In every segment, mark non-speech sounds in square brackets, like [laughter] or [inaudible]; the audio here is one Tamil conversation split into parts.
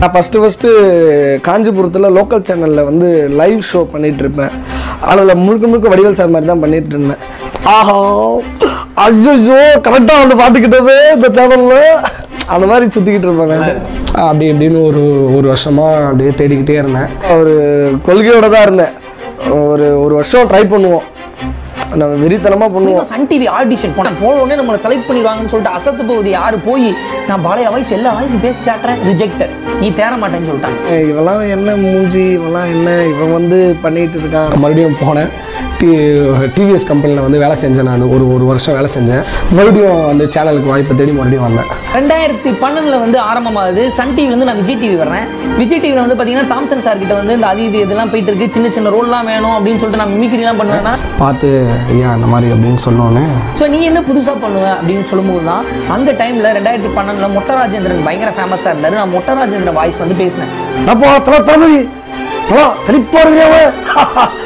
நான் ஃபஸ்ட்டு ஃபஸ்ட்டு காஞ்சிபுரத்தில் லோக்கல் சேனலில் வந்து லைவ் ஷோ பண்ணிட்டு இருப்பேன். அதில் முழுக்க முழுக்க வடிவேல் சார் மாதிரி தான் பண்ணிட்டு இருந்தேன். ஆஹா! ஐயோ கரெக்டாக வந்து பார்த்துக்கிட்டது இந்த சேனலில் அந்த மாதிரி சுற்றிக்கிட்டு இருப்பேன் நான். அப்படி இப்படின்னு ஒரு ஒரு வருஷமாக அப்படியே தேடிக்கிட்டே இருந்தேன். ஒரு கொள்கையோட தான் இருந்தேன். ஒரு ஒரு வருஷம் ட்ரை பண்ணுவோம். நம்ம வெறித்தனமாக பண்ணுவோம். சன் டிவி ஆடிஷன் போனேன் போன உடனே நம்மளை செலக்ட் பண்ணிடுவாங்கன்னு சொல்லிட்டு அசத்து போகுது யாரு போய் நான் பாலையா வாய்ஸ் எல்லா வாய்ஸ் பேசி காட்டுறேன் ரிஜெக்டட் நீ தேர மாட்டேன்னு சொல்லிட்டாங்க. இவெல்லாம் என்ன மூஞ்சி இவெல்லாம் என்ன இவன் வந்து பண்ணிட்டு இருக்கான். மறுபடியும் போனேன். டி டிவிஎஸ் கம்பெனியில் வந்து வேலை செஞ்சேன் நான். ஒரு ஒரு வருஷம் வேலை செஞ்சேன். மறுபடியும் அந்த சேனலுக்கு வாய்ப்பை தேடி மறுபடியும் வந்தேன் ரெண்டாயிரத்தி பன்னெண்டுல வந்து ஆரம்பமாகுது. சன் டிவில இருந்து நான் விஜய் டிவி வர்றேன். விஜய் டிவில வந்து பாத்தீங்கன்னா தாம்சன் சார் கிட்ட வந்து இந்த அது இது இதெல்லாம் போயிட்டு இருக்கு. சின்ன சின்ன ரோல்லாம் வேணும் அப்படின்னு சொல்லிட்டு நான் மிமிக்ரி எல்லாம் பண்ணுவேன்னா? பார்த்து ஐயா அந்த மாதிரி அப்படின்னு சொன்னோன்னே. ஸோ நீ என்ன புதுசா பண்ணுவ அப்படின்னு சொல்லும்போது தான் அந்த டைம்ல ரெண்டாயிரத்தி பன்னெண்டுல மொட்ட ராஜேந்திரன் பயங்கர ஃபேமஸா இருந்தாரு. நான் மொட்ட ராஜேந்திரன் வாய்ஸ் வந்து பேசினேன். அப்போ தல தளபதி! ஹலோ செழிப்பாடுறியாவ [laughs]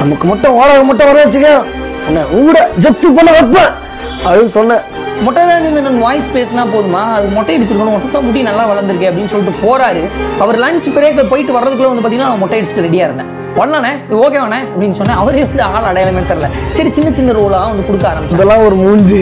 நமக்கு மட்டும் வாடகை மட்டும் வர வச்சுக்க. உன்னை ஊட ஜப்தி பண்ண வைப்பேன். அப்படின்னு சொன்னேன். மொட்டை ராஜேந்திரன் வாய்ஸ் பேசினா போதுமா? அது மொட்டை அடிச்சிருக்கணும் மொத்த முடி நல்லா வளர்ந்துருக்கு அப்படின்னு சொல்லிட்டு போறாரு. அவர் லஞ்ச் பிரேக்ல போயிட்டு வர்றதுக்குள்ள வந்து பாத்தீங்கன்னா நான் மொட்டை அடிச்சுட்டு ரெடியா இருந்தேன். வரலானே இது ஓகேவானே அப்படின்னு சொன்னேன். அவரே வந்து ஆள் அடையாளமே தெரியல. சரி சின்ன சின்ன ரோலா வந்து கொடுக்க ஆரம்பிச்சு இதெல்லாம் ஒரு மூஞ்சி.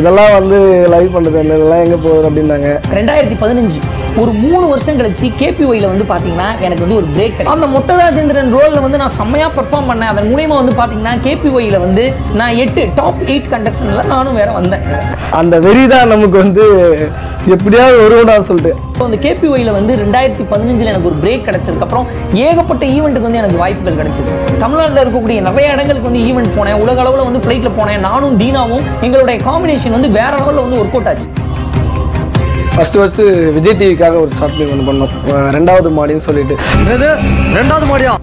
இதெல்லாம் வந்து லைவ் பண்ணுறது இதெல்லாம் எங்கே போகுது அப்படின்னாங்க. ரெண்டாயிரத்தி பதினஞ்சு. ஒரு மூணு வருஷம் கழிச்சு கேபிஒய்ல வந்து பாத்தீங்கன்னா எனக்கு வந்து ஒரு பிரேக் அந்த மொட்டை ராஜேந்திரன் ரோல்ல வந்து நான் செம்மையா பெர்ஃபார்ம் பண்ணேன். அதன் மூலியமா வந்து பாத்தீங்கன்னா கேபிஒய்ல வந்து நான் எட்டு டாப் எயிட் கண்டஸ்டன்ட்ல நானும் வேற வந்தேன். அந்த வெறி தான் நமக்கு வந்து எப்படியாவது வருவடான்னு சொல்லிட்டு. இப்போ அந்த கேபிஒய்ல வந்து ரெண்டாயிரத்தி பதினஞ்சில் எனக்கு ஒரு பிரேக் கிடைச்சதுக்கப்புறம் ஏகப்பட்ட ஈவெண்ட்டுக்கு வந்து எனக்கு வாய்ப்புகள் கிடைச்சது. தமிழ்நாட்டில் இருக்கக்கூடிய நிறைய இடங்களுக்கு வந்து ஈவெண்ட் போனேன். உலக அளவில் வந்து ஃப்ளைட்டில் போனேன். நானும் தீனாவும் எங்களுடைய காம்பினேஷன் வந்து வேற லெவலில் வந்து ஒர்க் அவுட் ஆச்சு. ஃபஸ்ட்டு ஃபஸ்ட்டு விஜய் டிவிக்காக ஒரு ஷார்ட் ஃபிலிம் ஒன்று பண்ணோம். ரெண்டாவது மாடின்னு சொல்லிட்டு. ரெண்டாவது மாடியா?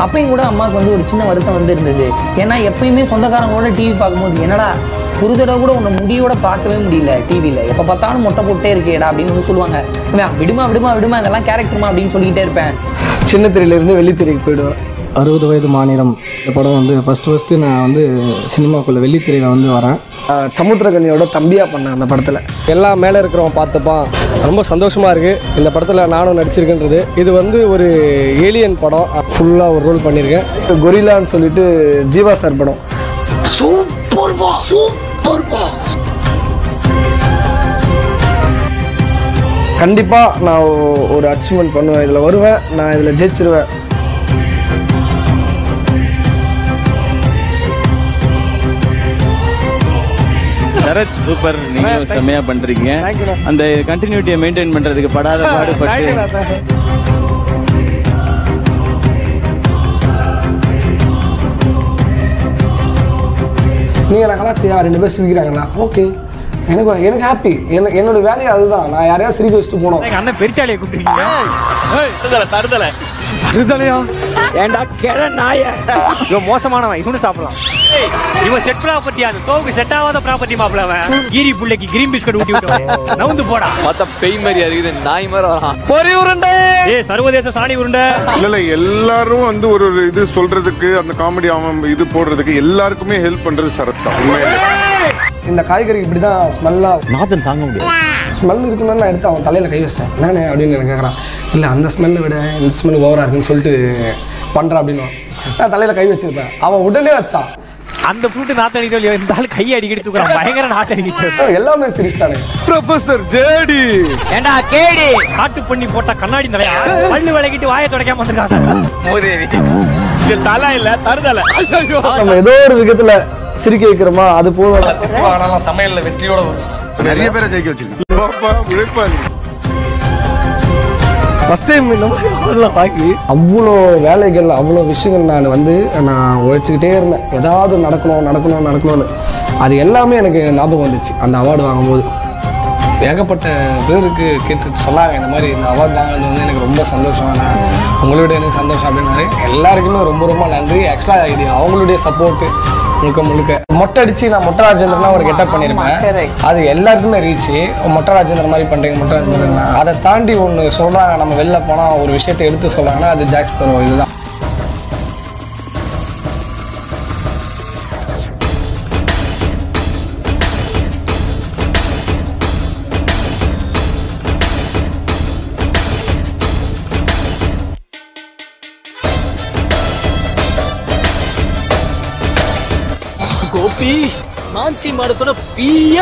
அப்பயும் கூட அம்மாவுக்கு வந்து ஒரு சின்ன வருத்தம் வந்து இருந்தது ஏன்னா எப்பயுமே சொந்தக்காரங்களோட டிவி பார்க்கும்போது என்னடா ஒரு தடவை கூட உன்னை முடியோட பார்க்கவே முடியல டிவியில் எப்போ பார்த்தாலும் மொட்டை போட்டே இருக்கேடா அப்படின்னு வந்து சொல்லுவாங்க. "இவன் விடுமா விடுமா விடுமா இதெல்லாம் கேரக்டர்மா அப்படின்னு சொல்லிக்கிட்டே இருப்பேன். சின்ன திரையிலேருந்து வெள்ளித்திரைக்கு போயிடுவேன். அறுபது வயது மாநிலம். இந்த படம் வந்து ஃபஸ்ட்டு ஃபஸ்ட்டு நான் வந்து சினிமாக்குள்ளே வெள்ளித்திரையில் வந்து வரேன். அஹ் சமுத்திரகனியோட தம்பியாக பண்ணேன் அந்த படத்தில். எல்லாம் மேலே இருக்கிறவன் பார்த்துப்பான் ரொம்ப சந்தோஷமாக இருக்குது இந்த படத்தில் நானும் நடிச்சிருக்கேன்றது. இது வந்து ஒரு ஏலியன் படம். ஃபுல்லாக ஒரு ரோல் பண்ணியிருக்கேன் கொரில்லான்னு சொல்லிட்டு ஜீவா சார் படம். கண்டிப்பாக நான் ஒரு அச்சீவ்மெண்ட் பண்ணுவேன். இதில் வருவேன் நான் இதில் ஜெயிச்சிருவேன். சரத் சூப்பர் நீங்களும் செம்மையா பண்றீங்க. அந்த கண்டினியூட்டியை மெயின்டைன் பண்றதுக்கு படாத [laughs] பாடுபட்டு. நீங்கள் நான் கலாச்சியா ரெண்டு பேர் சிரிக்கிறாங்களா? ஓகே எனக்கு எனக்கு ஹாப்பி எனக்கு என்னோட வேலையை அதுதான். நான் யாரையா சிரிக்க வச்சுட்டு போனோம். எங்க அண்ணன் பெருச்சாலியை கூப்பிட்டுருக்கீங்க. தருதலை ஏன்டா கிழ நாய. மோசமானவன். இவனு சாப்பிடலாம். இவன் செட் ப்ராப்பர்ட்டி அது தோவுக்கு செட் ஆகாத ப்ராப்பர்ட்டி மாப்பிள அவன். கீரி புள்ளைக்கு கிரீன் பிஸ்கட் ஊட்டி விட்டு நவுந்து போடா. பார்த்தா பெய் மாதிரி இருக்குது நாய் மாதிரி வரான். ஏய் சர்வதேச சாணி உருண்டை. இல்ல இல்ல எல்லாரும் வந்து ஒரு ஒரு இது சொல்றதுக்கு அந்த காமெடி அவன் இது போடுறதுக்கு எல்லாருக்குமே ஹெல்ப் பண்றது சரத் தான் இந்த காய்கறி இப்படி தான் ஸ்மெல்லாக நாத்தம் தாங்க முடியும் ஸ்மெல் இருக்குன்னு நான் எடுத்து அவன் தலையில் கை வச்சிட்டேன். என்னண்ணே அப்படின்னு எனக்கு கேட்குறான் இல்லை அந்த ஸ்மெல்லை விட இந்த ஸ்மெல் ஓவராக இருக்குன்னு சொல்லிட்டு பண்ணுறான் அப்படின்னு. நான் தலையில் கை வச்சிருப்பேன். அவன் உடனே வச்சான். அந்த ஃப்ரூட் நாத்தடிக்க இல்லையோ இந்த ஆள் கையை அடிக்கடி தூக்குறான். பயங்கர நாத்தடிக்க எல்லாமே சிரிச்சிட்டானுங்க ப்ரொஃபசர் ஜேடி ஏண்டா கேடி? காட்டு பண்ணி போட்டா கண்ணாடி தலையா? பல்லு விளக்கிட்டு வாயை துடைக்காம வந்திருக்கான் சார். இது தலை இல்ல தருதலை. நம்ம ஏதோ ஒரு விதத்தில் சிரிக்க வைக்கிறோமா? அது போதும். நிறைய பேரை ஜெயிக்க வச்சிருக்கான் ஃபஸ்ட் டைம் இந்த மாதிரி அவரெல்லாம் பார்க்கி அவ்வளோ வேலைகள் அவ்வளோ விஷயங்கள் நான் வந்து நான் உழைச்சிக்கிட்டே இருந்தேன். ஏதாவது நடக்கணும் நடக்கணும் நடக்கணும்னு. அது எல்லாமே எனக்கு ஞாபகம் வந்துச்சு அந்த அவார்டு வாங்கும்போது. ஏகப்பட்ட பேருக்கு கேட்டு சொன்னாங்க இந்த மாதிரி இந்த அவார்டு வாங்கினது வந்து எனக்கு ரொம்ப சந்தோஷம். நான் உங்களோட எனக்கு சந்தோஷம் அப்படின்னாரு. எல்லாருக்குமே ரொம்ப ரொம்ப நன்றி. ஆக்சுவலாக இது அவங்களுடைய சப்போர்ட்டு முழுக்க முழுக்க. மொட்டை அடிச்சு நான் மொட்டை ராஜேந்திரனா ஒரு கெட்டப் பண்ணியிருப்பேன் அது எல்லாருக்குமே ரீச் மொட்டை ராஜேந்திரன் மாதிரி பண்ணுறீங்க மொட்டை ராஜேந்திரன் அதை தாண்டி ஒன்று சொல்கிறாங்க நம்ம வெளில போனால் ஒரு விஷயத்தை எடுத்து சொல்கிறாங்கன்னா அது ஜாக்ஸ் பருவம் இதுதான். காஞ்சி மாடத்தோட பிய.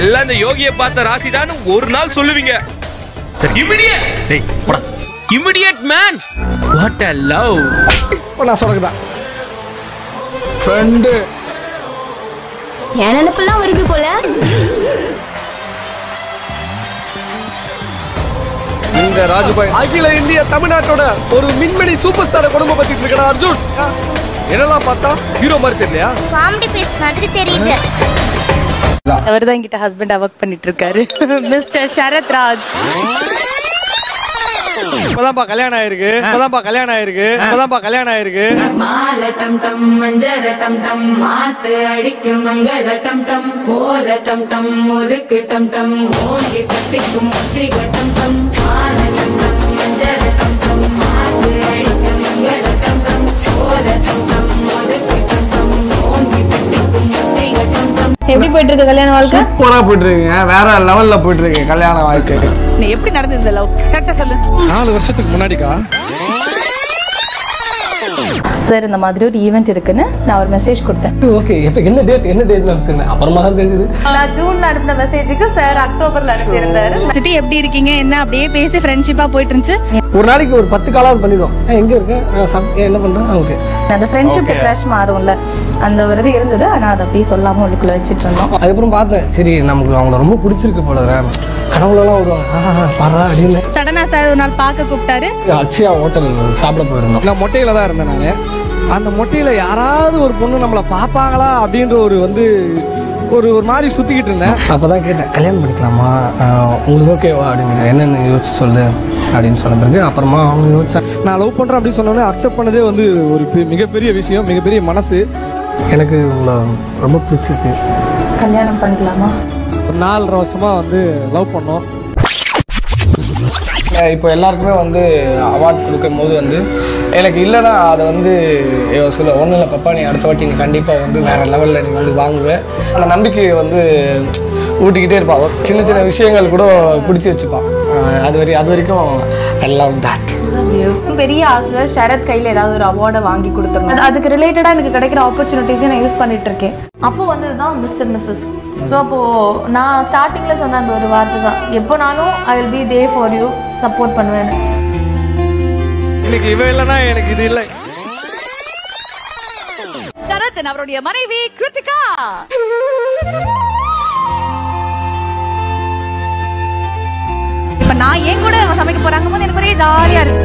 எல்லாம் இந்த யோகியை பார்த்த ராசிதான் ஒரு நாள் சொல்லுவீங்க. இமிடியட் டேய் போடா. Immediate man what a love நான் சொல்லுதான் ஃப்ரெண்டு என் நினைப்பெல்லாம் வருது போல. இந்த ராஜுபாய். அகில இந்திய தமிழ்நாட்டோட ஒரு மின்மணி சூப்பர் ஸ்டாரை குடும்பப்படுத்திட்டு இருக்கடா அர்ஜுன். என்னெல்லாம் பார்த்தா ஹீரோ மாதிரி தெரியலையா? காமெடி பேஸ் மாதிரி தெரியுது. அவர் தான் என்கிட்ட ஹஸ்பண்டா ஒர்க் பண்ணிட்டு இருக்காரு. மிஸ்டர் சரத் ராஜ். இப்பதான்ப்பா கல்யாணம் ஆயிருக்கு. இப்பதான்ப்பா கல்யாணம் ஆயிருக்கு. இப்பதான்ப்பா கல்யாணம் ஆயிருக்கு. மால டம் டம் மஞ்சர டம் டம் மாத்து அடிக்கும் மங்கள டம் டம் கோல டம் டம் முறுக்கு டம் டம் ஓங்கி பட்டிக்கும் முத்திரிக டம் டம். எப்படி போயிட்டு இருக்கு கல்யாண வாழ்க்கை? சூப்பராக போயிட்டு இருக்குங்க வேற லெவலில் போயிட்டு இருக்கு கல்யாண வாழ்க்கை நீ எப்படி நடந்தது இந்த லவ் கரெக்டா சொல்லு. நாலு வருஷத்துக்கு முன்னாடிக்கா? சார் இந்த மாதிரி ஒரு ஈவெண்ட் இருக்குன்னு நான் ஒரு மெசேஜ் கொடுத்தேன். ஓகே இப்போ என்ன டேட் என்ன டேட்னு சொன்னேன் அப்புறமா தான் தெரியுது நான் ஜூன்ல அனுப்பின மெசேஜுக்கு சார் அக்டோபர்ல அனுப்பியிருந்தாரு. சிட்டி எப்படி இருக்கீங்க? என்ன அப்படியே பேசி ஃப்ரெண்ட்ஷிப்பா போயிட்டு இருந்துச்சு ஒரு நாளைக்கு ஒரு பத்து காலாவது பண்ணிடுவோம். எங்கே இருக்க? ஆ, சாப்- ஏன் என்ன பண்ணுறேன் ஓகே அந்த ஃப்ரெண்ட்ஷிப் க்ரஷ் மாறும்ல. அந்த ஒரு இது இருந்தது ஆனா அதை அப்படியே சொல்லாம உள்ளுக்குள்ள வச்சிட்டு இருந்தோம் அதுக்கப்புறம் பார்த்தேன் சரி நமக்கு அவங்கள ரொம்ப பிடிச்சிருக்கு போல கனவுலலாம் விடுவாங்க ஆஹா பாரா அப்படின்னு. சடனா சார் ஒரு நாள் பார்க்க கூப்பிட்டாரு. அக்ஷயா ஹோட்டல் சாப்பிட போயிருந்தோம். நான் மொட்டையில தான் இருந்தேன் நான். அந்த மொட்டையில யாராவது ஒரு பொண்ணு நம்மளை பார்ப்பாங்களா அப்படின்ற ஒரு வந்து ஒரு ஒரு மாதிரி சுத்திக்கிட்டு இருந்தேன். அப்போ தான் கேட்டேன் கல்யாணம் பண்ணிக்கலாமா? உங்களுக்கு ஓகேவா அப்படின்னு என்னென்ன யோசிச்சு சொல்லு அப்படின்னு சொன்ன பிறகு அப்புறமா அவங்க யோசிச்சாங்க நான் லவ் பண்றேன் அப்படின்னு சொன்னோன்னே அக்செப்ட் பண்ணதே வந்து ஒரு பெ- மிகப்பெரிய விஷயம் மிகப்பெரிய மனசு. எனக்கு உங்களை ரொம்ப பிடிச்சிருக்கு. கல்யாணம் பண்ணிக்கலாமா? ஒரு நாலரை வருஷமா வந்து லவ் பண்ணோம். இப்போ எல்லாருக்குமே வந்து அவார்ட் கொடுக்கும் போது வந்து எனக்கு இல்லைன்னா அதை வந்து சொல்ல ஒன்றும் இல்லை பப்பா நீ அடுத்த வாட்டி நீ கண்டிப்பாக வந்து வேறு லெவலில் நீ வந்து வாங்குவேன் அந்த நம்பிக்கையை வந்து ஊட்டிக்கிட்டே இருப்பாள் சின்ன சின்ன விஷயங்கள் கூட பிடிச்சி வச்சுப்பான் அது வரை அது வரைக்கும் ஐ லவ் தட் பெரிய ஆசை. சரத் கையில் ஏதாவது ஒரு அவார்டை வாங்கி கொடுத்துருந்தோம் அதுக்கு ரிலேட்டடாக எனக்கு கிடைக்கிற ஆப்பர்ச்சுனிட்டிஸை நான் யூஸ் பண்ணிட்டு இருக்கேன் அப்போ வந்தது தான் மிஸ்டர் மிஸ்ஸஸ் ஸோ அப்போது நான் ஸ்டார்டிங்கில் சொன்ன அந்த ஒரு வார்த்தை தான். எப்போனாலும் I will be there for you support பண்ணுவேன். இன்னைக்கு இவ இல்லைன்னா எனக்கு இது இல்லை. சரத் அவருடைய மனைவி கிருத்திகா. இப்ப நான் என் கூட சமைக்க போறாங்க போது எனக்கு ஒரே ஜாலியா இருக்கு.